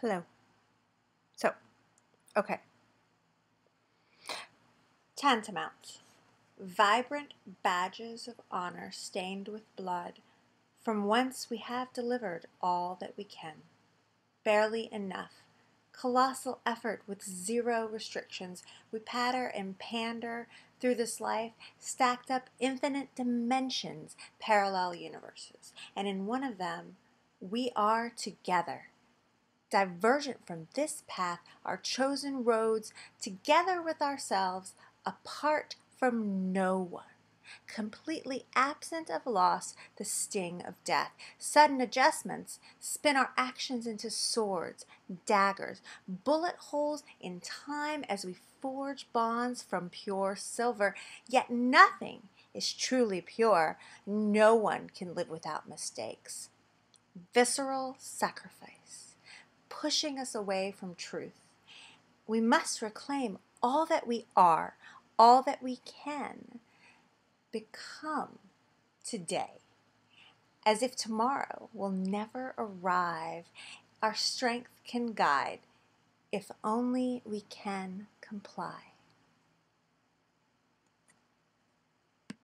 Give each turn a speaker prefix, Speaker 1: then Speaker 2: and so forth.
Speaker 1: Hello. So, okay. Tantamount. Vibrant badges of honor stained with blood, from whence we have delivered all that we can. Barely enough. Colossal effort with zero restrictions. We patter and pander through this life, stacked up infinite dimensions, parallel universes. And in one of them, we are together divergent from this path are chosen roads together with ourselves, apart from no one. Completely absent of loss, the sting of death. Sudden adjustments spin our actions into swords, daggers, bullet holes in time as we forge bonds from pure silver. Yet nothing is truly pure. No one can live without mistakes. Visceral sacrifice pushing us away from truth. We must reclaim all that we are, all that we can become today, as if tomorrow will never arrive. Our strength can guide if only we can comply.